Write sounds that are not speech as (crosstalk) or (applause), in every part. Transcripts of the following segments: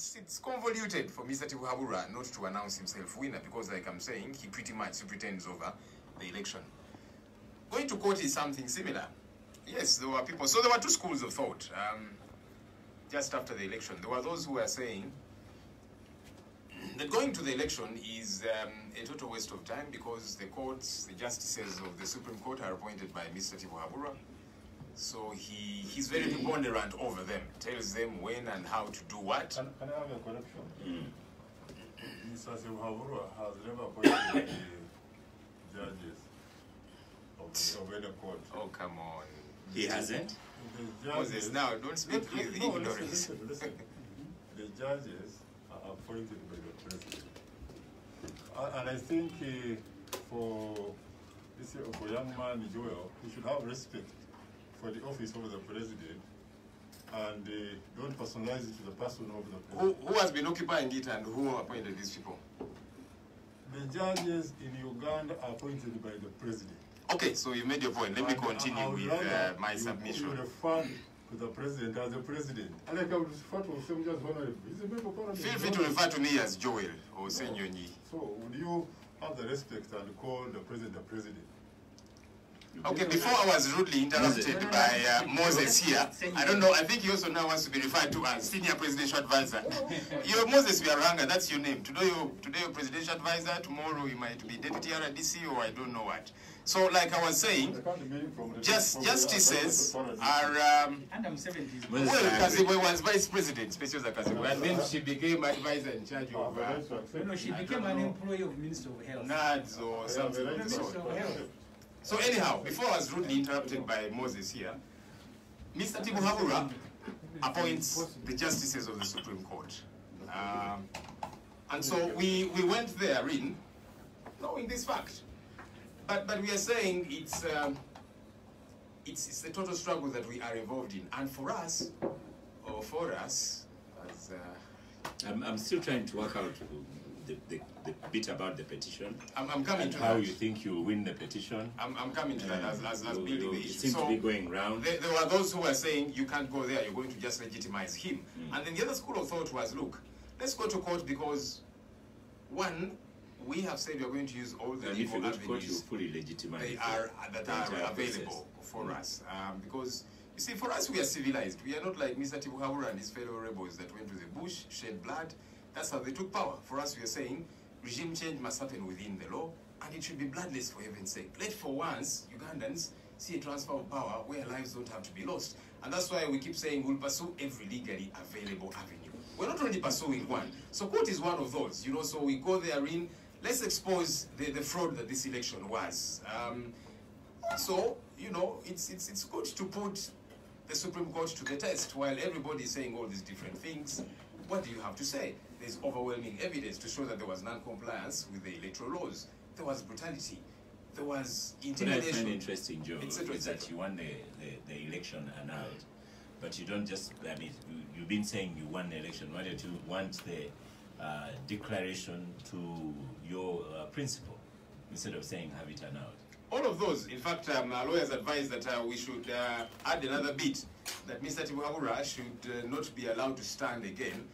it's it's convoluted for Mr. Tibuhaburwa not to announce himself winner because, like I'm saying, he pretty much pretends over the election. Going to court is something similar. Yes, there were people. So there were two schools of thought. Um, just after the election, there were those who were saying that going to the election is um, a total waste of time because the courts, the justices of the Supreme Court are appointed by Mr. Tibuhaburwa. So he, he's very preponderant over them, tells them when and how to do what. Can, can I have a correction? Mr. Tibuhaburwa has never appointed the judges of the, of any court. Oh, come on. He hasn't. The Moses, judges, now don't speak with no, listen, ignorance. listen, listen. (laughs) The judges are appointed by the president. Uh, and I think uh, for this uh, for young man Joel, he should have respect for the office of the president and uh, don't personalize it to the person of the Who, president. who has been occupying it and who appointed these people? The judges in Uganda are appointed by the president. Okay, so you made your point. Let me And I- continue with uh, rather my you- submission. You refer to the president as the president. And like I would refer to him just honorable. He's a member of parliament. Feel free to refer to me as Joel or Ssenyonyi. So would you have the respect and call the president the president? Okay, before I was rudely interrupted by uh, Moses here, I don't know, I think he also now wants to be referred to as senior presidential advisor. (laughs) You're Moses Byaruhanga, that's your name. Today you're, today you're presidential advisor, tomorrow you might be deputy RDC or I don't know what. So like I was saying, I can't mean from the just, justices are, um, And I'm 70s. Well, I. Kazibwe was vice president, Specioza Kazibwe, and then she became advisor in charge of but uh, that's to accept. No, no, she became an employee of Minister of Health. NADS or something Yeah, of the but sort. Minister of Health. So anyhow, before I was rudely interrupted by Moses here, Mr. Tibuhaburwa appoints the justices of the Supreme Court. Um, and so we, we went there in knowing this fact. But, but we are saying it's, um, it's, it's the total struggle that we are involved in. And for us, or for us, as uh, I'm, I'm still trying to work out the, the, the bit about the petition I'm, I'm coming to how that. you think you'll win the petition. I'm, I'm coming to that as, as, as You- building you the issue. seem So- to be going round. There, there were those who were saying you can't go there, you're going to just legitimize him. And then the other school of thought was look, let's go to court because, one, we have said we are going to use all the and legal you go court, you avenues fully legitimize they are, that are available process. for us. Um, because, you see, for us, we are civilized. We are not like Mr. Tibuhaburwa and his fellow rebels that went to the bush, shed blood. That's how they took power. For us, we are saying regime change must happen within the law, and it should be bloodless for heaven's sake. Let for once, Ugandans see a transfer of power where lives don't have to be lost. And that's why we keep saying we'll pursue every legally available avenue. We're not already pursuing one. So court is one of those, you know, so we go there in, let's expose the, the fraud that this election was. Um, so, you know, it's, it's, it's good to put the Supreme Court to the test while everybody is saying all these different things. What do you have to say? There's overwhelming evidence to show that there was non-compliance with the electoral laws. There was brutality. There was What I intimidation. find interesting, Joe, et cetera, et is that you won the, the, the election annulled, but you don't just, I mean, you, you've been saying you won the election. Why don't you want the uh, declaration to your uh, principal instead of saying have it annulled? All of those, in fact, um, our lawyers advise that uh, we should uh, add another bit that Mr. Tibuhaburwa should uh, not be allowed to stand again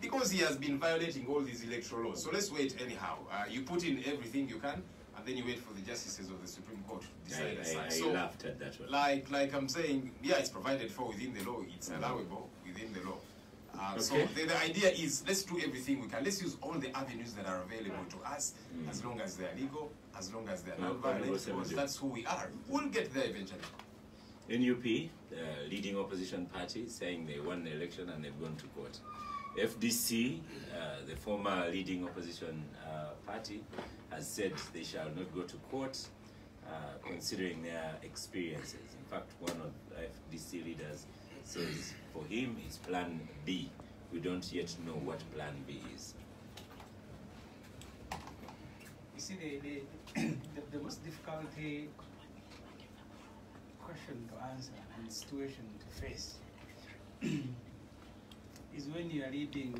because he has been violating all these electoral laws. So let's wait anyhow. Uh, you put in everything you can, and then you wait for the justices of the Supreme Court to decide. I, I. I so, laughed at that one. like, like I'm saying, yeah, it's provided for within the law. It's allowable within the law. Uh, So the, the idea is let's do everything we can. Let's use all the avenues that are available to us, as long as they're legal, as long as they're No, non-violent, because that's who we are. We'll get there eventually. NUP, the leading opposition party, saying they won the election and they've gone to court. FDC, uh, the former leading opposition uh, party, has said they shall not go to court, uh, considering their experiences. In fact, one of FDC leaders says for him it's Plan B. We don't yet know what Plan B is. You see, the, the, (clears throat) the, the most difficult question to answer and situation to face (clears throat) is when you are leading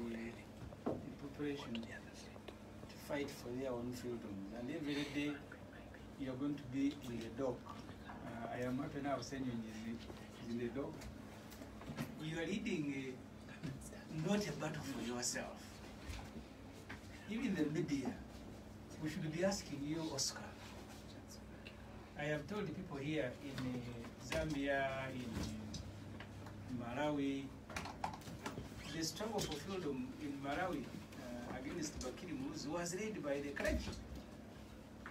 uh, the population to fight for their own freedoms. And every day you are going to be in the dock. Uh, I am happy now saying you is in the dock. You are leading uh, not a battle for yourself. Even the media, we should be asking you, Oscar. I have told the people here in uh, Zambia, in Malawi, the struggle for freedom in Malawi uh, against Bakili Muluzi was led by the clergy.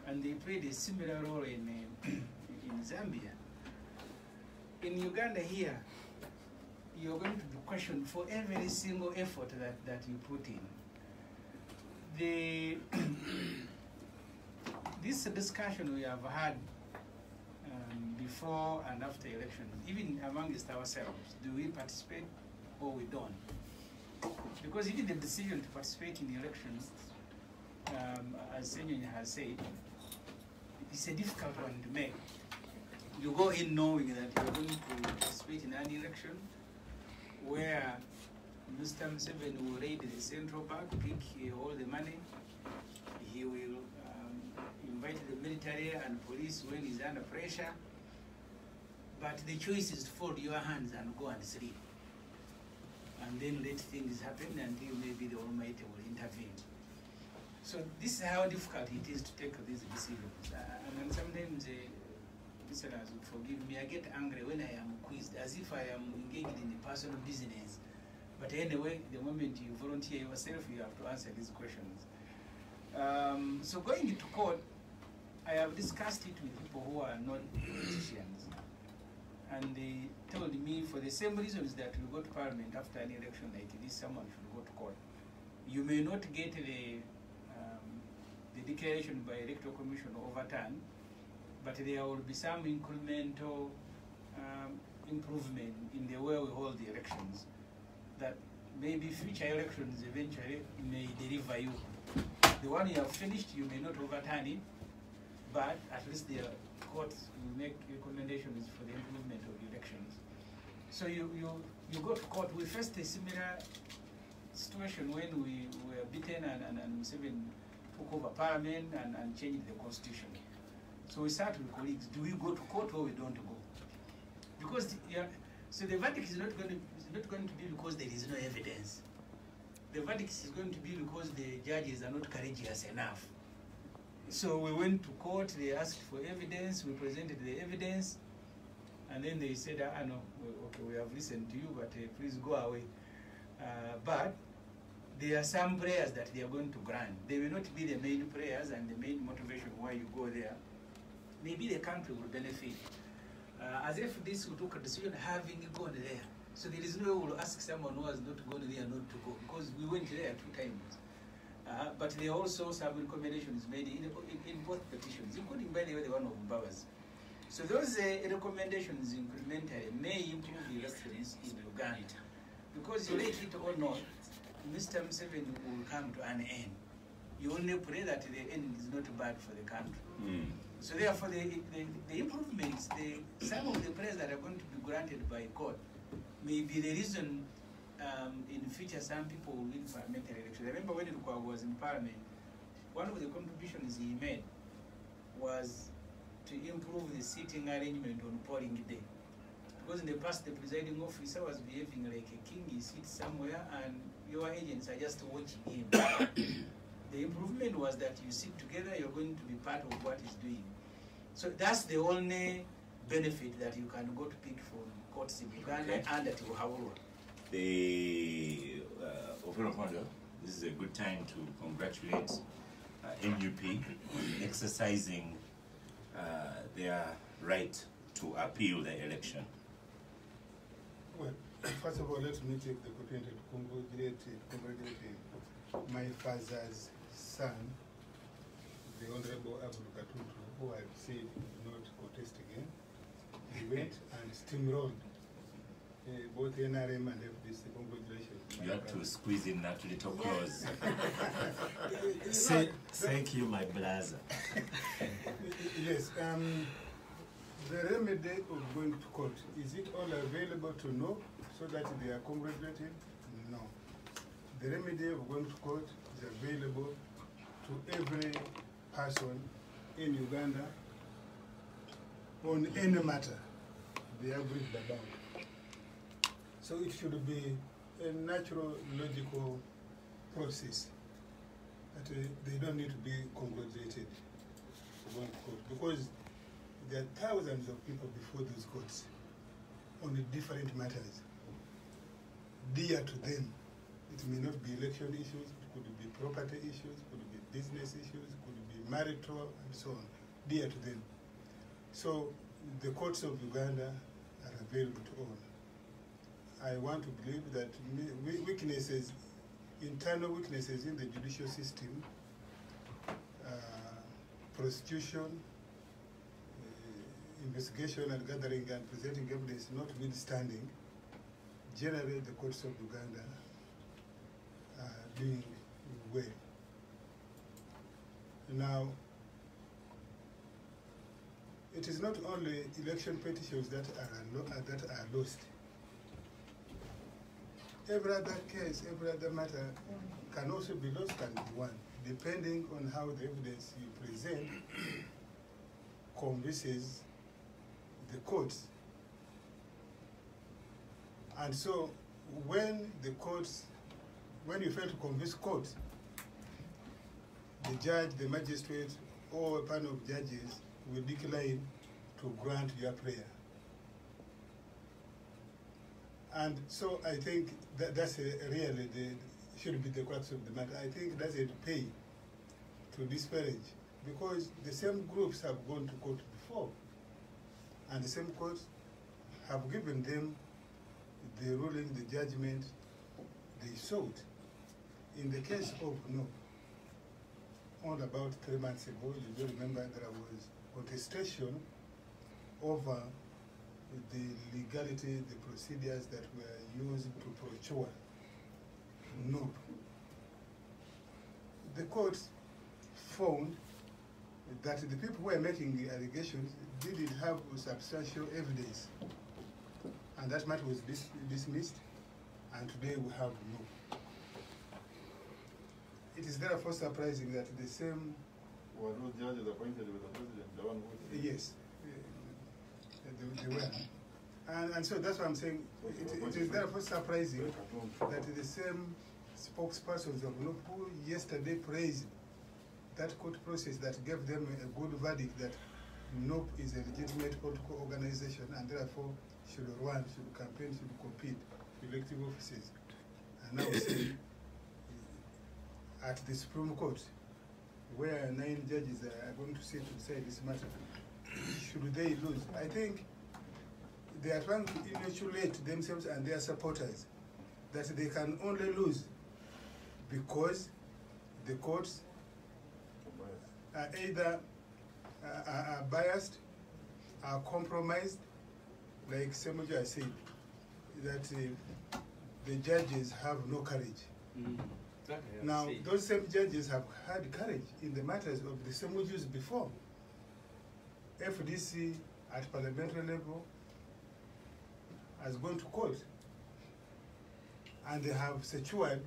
And they played a similar role in, uh, (coughs) in Zambia. In Uganda here, you're going to be questioned for every single effort that, that you put in. The (coughs) this discussion we have had um, before and after elections, even amongst ourselves, do we participate or we don't? Because even the decision to participate in the elections, um, as Senyon has said, it's a difficult one to make. You go in knowing that you're going to participate in an election where Mr. Museveni will raid the central bank, pick uh, all the money. He will um, invite the military and police when he's under pressure. But the choice is to fold your hands and go and sleep. And then let things happen until maybe the Almighty will intervene. So this is how difficult it is to take these decisions. Uh, and then sometimes uh, listeners will forgive me, I get angry when I am quizzed, as if I am engaged in a personal business. But anyway, the moment you volunteer yourself, you have to answer these questions. Um, so going into court, I have discussed it with people who are not politicians. And they told me for the same reasons that we go to parliament after an election like this, someone should go to court. You may not get the, um, the declaration by electoral commission overturned, but there will be some incremental um, improvement in the way we hold the elections that maybe future elections eventually may deliver you. The one you have finished, you may not overturn it, but at least the courts will make recommendations for the improvement of elections. So you, you, you go to court. We faced a similar situation when we were beaten and, and, and Museveni took over parliament and, and changed the constitution. So we sat with colleagues, do we go to court or we don't go? Because, the, yeah, so the verdict is not going to, is not going to be because there is no evidence. The verdict is going to be because the judges are not courageous enough. So we went to court, they asked for evidence, we presented the evidence, and then they said, ah, no, okay, we have listened to you, but uh, please go away. Uh, but there are some prayers that they are going to grant. They will not be the main prayers and the main motivation why you go there. Maybe the country will benefit. Uh, as if this we took a decision having gone there. So there is no way we'll ask someone who has not gone there not to go, because we went there two times. Uh, but there are also some recommendations made in, in, in both petitions, including, by the way, the one of Babas. So those uh, recommendations incrementally may improve the elections in Uganda. Because you like it or not, Mr. Museveni will come to an end. You only pray that the end is not bad for the country. Mm. So therefore, the, the, the improvements, the, some of the prayers that are going to be granted by God may be the reason um, in future some people will win parliamentary elections. I remember when Lukwa was in parliament, one of the contributions he made was to improve the seating arrangement on polling day. Because in the past, the presiding officer was behaving like a king, he sits somewhere and your agents are just watching him. (coughs) the improvement was that you sit together, you're going to be part of what he's doing. So that's the only benefit that you can go to pick from courts in Uganda Okay. and at Uhawurwa. The uh, this is a good time to congratulate uh, NUP on exercising uh, their right to appeal the election. Well, first of all, let me take the opportunity to congratulate, congratulate my father's son, the Honorable Abdul Katuntu, who I've said not contest again. He went and steamrolled uh, both NRM and FDC. Congratulations. You have to squeeze in that little clause. (laughs) Say, thank you, my brother. (laughs) Yes, um, the remedy of going to court, is it all available to know so that they are congratulated? No. The remedy of going to court is available to every person in Uganda on any matter they are briefed about. So it should be a natural, logical process that uh, they don't need to be congratulated going court because there are thousands of people before those courts on different matters dear to them. It may not be election issues, it could be property issues, could be business issues, could be marital and so on, dear to them. So the courts of Uganda are available to all. I want to believe that weaknesses, internal weaknesses in the judicial system, uh, prostitution, uh, investigation and gathering and presenting evidence notwithstanding, generally the courts of Uganda are doing well. Now, it is not only election petitions that are, that are lost. Every other case, every other matter can also be lost and won, depending on how the evidence you present (coughs) convinces the courts. And so, when the courts, when you fail to convince courts, the judge, the magistrate, or a panel of judges will decline to grant your prayer. And so I think that that's really the should be the crux of the matter. I think that's a pay to disparage because the same groups have gone to court before, and the same courts have given them the ruling, the judgment they sought. In the case of no, all about three months ago, you do remember there was contestation over the legality, the procedures that were used to procure no. The court found that the people who were making the allegations didn't have substantial evidence. And that matter was dis- dismissed, and today we have no. It is therefore surprising that the same Were those judges appointed with the president, the one who? Yes, they, they were. And, and so that's what I'm saying it, it is therefore surprising that the same spokespersons of who yesterday praised that court process that gave them a good verdict that NUP is a legitimate political organization and therefore should run, should campaign, should compete for elective offices. And now say at the Supreme Court, where nine judges are going to sit to decide this matter, should they lose? I think they are trying to insulate themselves and their supporters that they can only lose because the courts are either uh, are, are biased, are compromised, like Ssemujju said, that uh, the judges have no courage. Now, those same judges have had courage in the matters of the Ssemujjus before. FDC at parliamentary level has gone to court and they have secured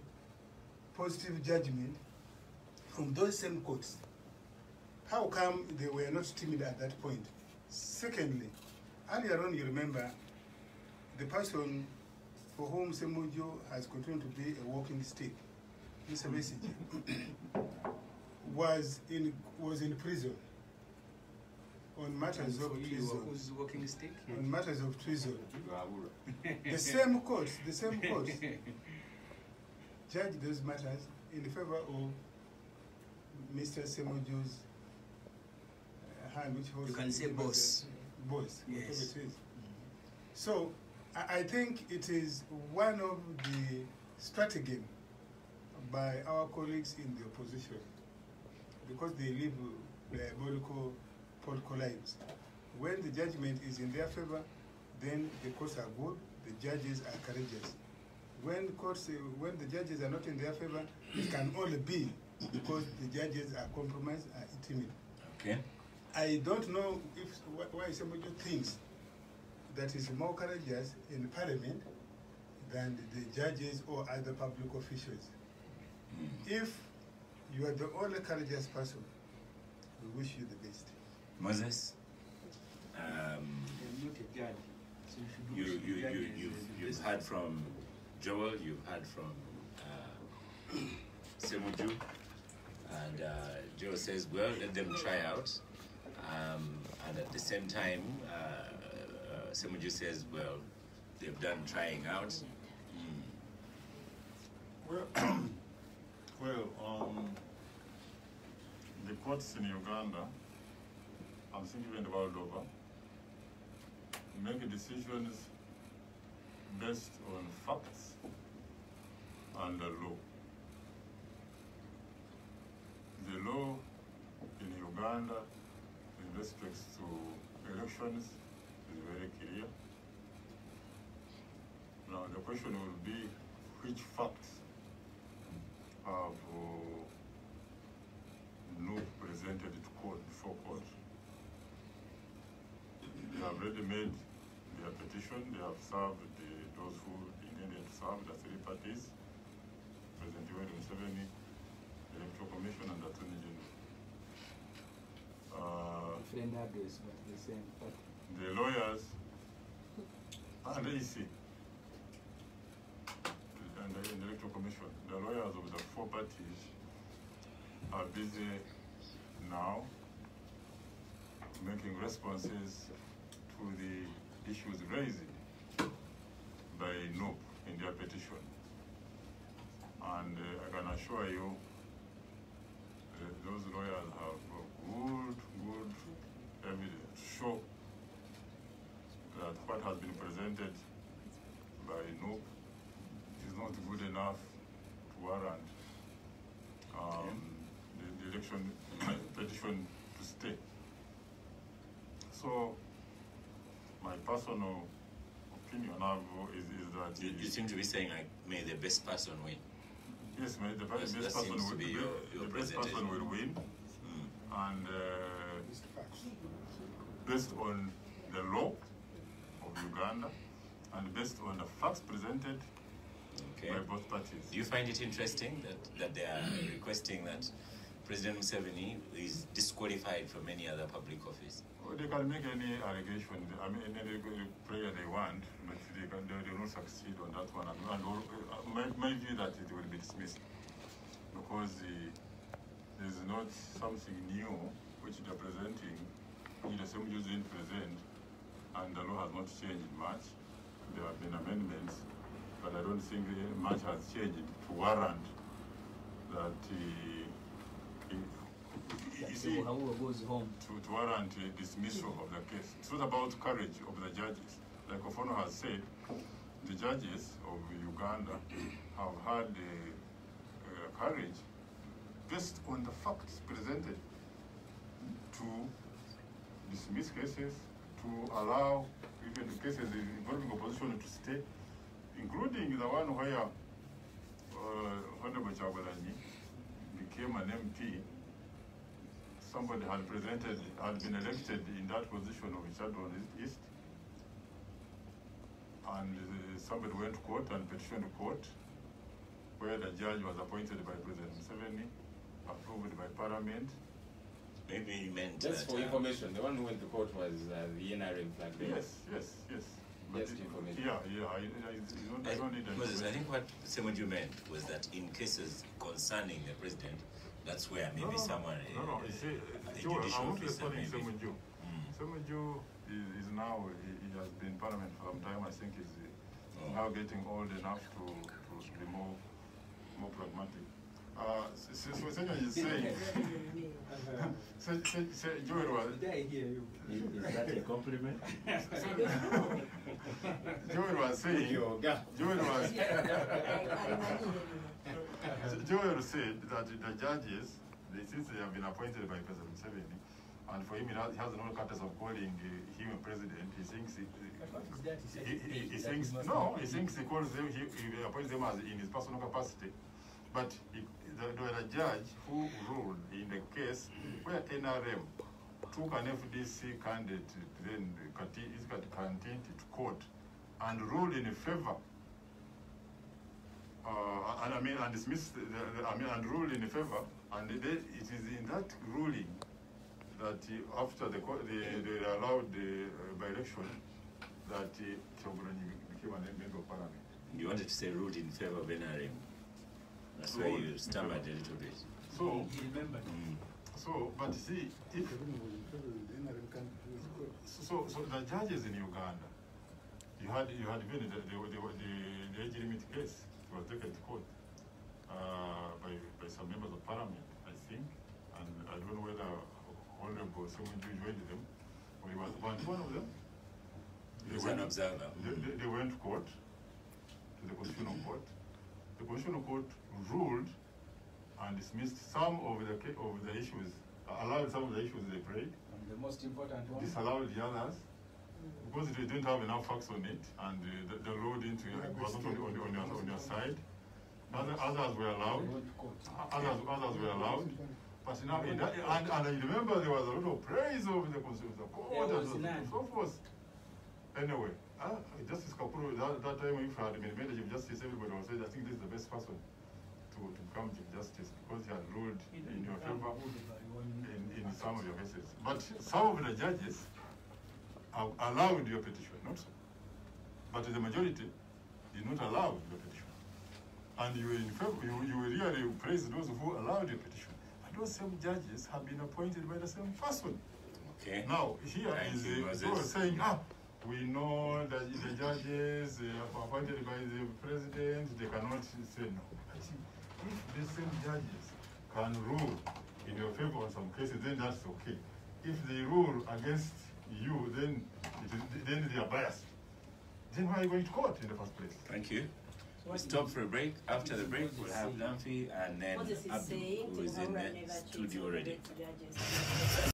positive judgment from those same courts. How come they were not timid at that point? Secondly, earlier on, you remember the person for whom Ssemujju has continued to be a walking stick, Mr. Hmm. Besigye, was in, was in prison on matters of treason. Who's walking stick? On matters of treason. (laughs) The same court, the same court, (laughs) judge those matters in favor of Mr. Ssemujju's uh, hand, which was You can say boss. boss, whatever Yes. it is. So I, I think it is one of the stratagem by our colleagues in the opposition because they live diabolical political lives. When the judgment is in their favor, then the courts are good, the judges are courageous. When courts, when the judges are not in their favor, it can only be because the judges are compromised, are timid. Okay. I don't know if wh- why somebody thinks that is more courageous in parliament than the judges or other public officials. Hmm. If you are the only courageous person, we wish you the best. Moses, um, you you, you, you've, you've heard from Joel, you've heard from uh, (clears throat) Ssemujju, and uh, Joel says, well, let them try out. Um, and at the same time, uh, uh, Ssemujju says, well, they've done trying out. Well, (coughs) well, um, the courts in Uganda, I'm thinking the world over, make decisions based on facts and the law. The law in Uganda in respect to elections is very clear. Now the question will be which facts have uh, not presented to court before court. They have already made their petition, they have served the, those who intended to serve, the three parties, President Yoweri Museveni, the Electoral Commission and the Attorney General. Uh, Different address, but the same. But the lawyers and the EC and the electoral commission, the lawyers of the four parties are busy now making responses issues raised by NUP in their petition. And uh, I can assure you, uh, those lawyers have good, good evidence to show that what has been presented by NUP is not good enough to warrant um, the, the election (coughs) petition to stay. So, my personal opinion is, is that You, you seem to be saying, like, may the best person win. yes, my, the Yes, best person will be the, your- your the best person will win, Mm. and uh, based on the law of Uganda and based on the facts presented Okay. by both parties. Do you find it interesting that, that they are requesting that President Museveni is disqualified from any other public office? Well, they can make any allegation, I mean, any prayer they want, but they, can, they, will not succeed on that one. And, uh, my, my view that it will be dismissed because the, there's not something new which they're presenting, the same Jews didn't present, and the law has not changed much. There have been amendments, but I don't think much has changed to warrant that. Uh, you see, goes home. to, to warrant a dismissal of the case. It's not about courage of the judges. Like Ofwono has said, the judges of Uganda have had the uh, courage, based on the facts presented, to dismiss cases, to allow even the cases involving opposition to stay, including the one where uh, Honorable Kyagulanyi became an MP somebody had presented, had been elected in that position of Kyadondo East, and uh, somebody went to court and petitioned the court, where the judge was appointed by President Museveni, approved by Parliament. Maybe he meant Just that, for uh, information, the one who went to court was uh, the NRM flag. Yes, yes, yes. Just it- information. Yeah, yeah, I, I, you don't, I don't need I, Moses, I think what Ssemujju meant was that in cases concerning the president, that's where maybe no, no, someone. No, no, you see, uh, a Joel, I'm not officer responding maybe. Ssemujju. Mm. Ssemujju is, is now, he, he has been in parliament for some time, I think he's uh, Oh. now getting old enough to, to be more, more pragmatic. Uh, so, so Senya is saying, say, say, say, Joel was, Did (laughs) (laughs) I hear you? Is, is that a compliment? Joel was saying, Yoga. Joel was, Joel said that the judges, they, since they have been appointed by President Museveni, and for him, he has, he has no courtesy of calling uh, him a president. He thinks he, What is that? He he, he, he thinks no. He thinks he calls them. He, he appoints them as in his personal capacity. But he, there there was a judge who ruled in the case where NRM took an FDC candidate, then conti- is content to court, and ruled in favor. Uh, and I mean, and dismissed. The, the, I mean, and ruled in favor. And they, it is in that ruling that uh, after the, co- they, they allowed the uh, by election that uh, Kyagulanyi became an member of parliament. You wanted to say ruled in favor of NRM. That's why you in stammered a little bit. So, He remembered. Mm. So, but see, if Kevin was in favor of the NRM can't do his court. So, so the judges in Uganda, you had you had even the the, the, the, the age limit case was taken to court uh, by by some members of parliament, I think, and I don't know whether Honorable someone joined them, or he was one one of them. He was an observer. They, they, they went to court, to the constitutional court. The constitutional court ruled and dismissed some of the of the issues, allowed some of the issues they prayed And the most important one. disallowed the others because they didn't have enough facts on it and uh, the, the uh, was not on, on, on, your, on your side. Other, others were allowed. They went to court. Others, others were allowed. But now, in that, and, and I remember there was a lot of praise over the constitutional court and so- forth. Anyway, uh, Justice Kakuru, that, that time if I had been made Chief Justice, everybody would say, I think this is the best person to, come to Justice because he had ruled in your favor ruled by one- in, in some of your cases. But some of the judges have allowed your petition, not so. But the majority did not allow your petition. And you were in favor, you, you really praise those who allowed your petition. And those same judges have been appointed by the same person. Okay. Now, here Thank is you, the, Moses. so saying, ah, we know that the judges uh, appointed by the president, they cannot say no. I think if the same judges can rule in your favor on some cases, then that's okay. If they rule against you, then it is, then they are biased. Then why are you going to court in the first place? Thank you. So We what stop for a break. After the break, we'll have Moses say? Namfi and then Moses Abdul, who is in the studio already. judges. (laughs)